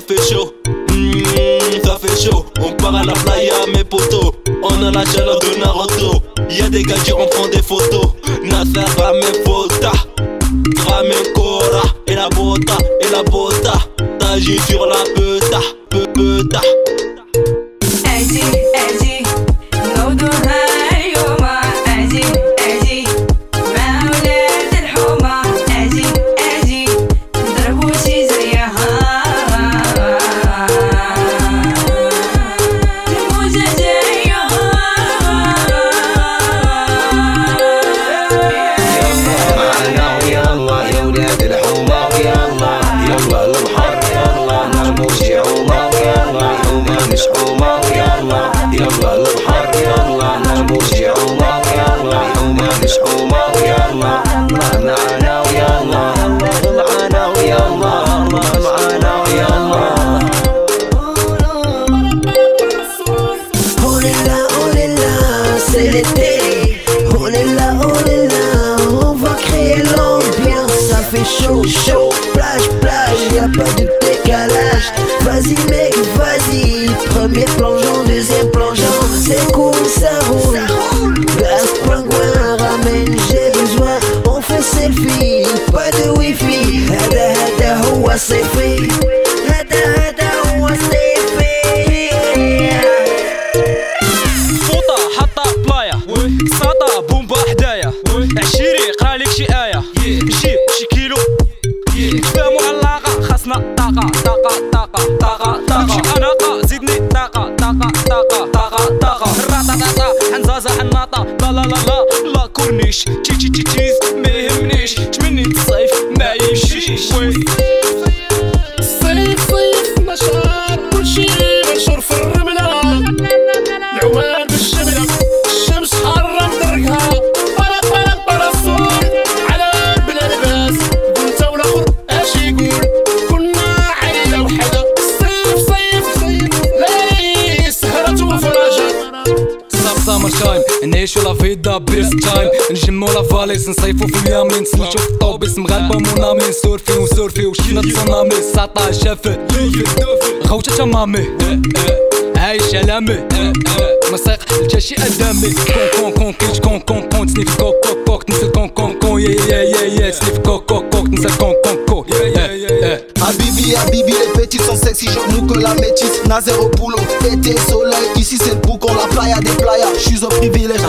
ça fait chaud. Mmh, ça fait chaud, on part à la playa mes potos. On a la chaleur de Naruto. Y'a des gars qui en font des photos. Nasser ramène Fota, ramène Cora et la bota, et la bota. T'agis sur la peta, peta. L'été. On est là, on est là, on va créer l'ambiance. Ça fait chaud, chaud, plage, plage, y a pas de décalage. Vas-y, mec, vas-y. Premier plongeon, deuxième plongeon, c'est cool, ça roule. آية. عشيري قرا لك شي آية. جيب شي كيلو. كفايه معلقه خاصنا طاقة طاقة طاقة. سامر تايم نعيشو لا فيدا بيست تايم نجمو لا فاليس نصيفو في اليمين نسمشو في الطوبيس مغاربة منامي نسورفي ونسورفي وشينا تصنامي ساطا شافت خوتة تمامي عايش علامي مسيق الجاشي ادمي كون كون كون كيش كون كون كون تسنيف كوك كوك كوك تنسى كون كون كون يا يا يا يا تسنيف كوك كوك كوك تنسى كون كون Habibi, Habibi, les petits sont sexy, genre nous que la métisse. Nazer au boulot, été, soleil, ici c'est le boucon, la playa des playas. J'suis au privilège.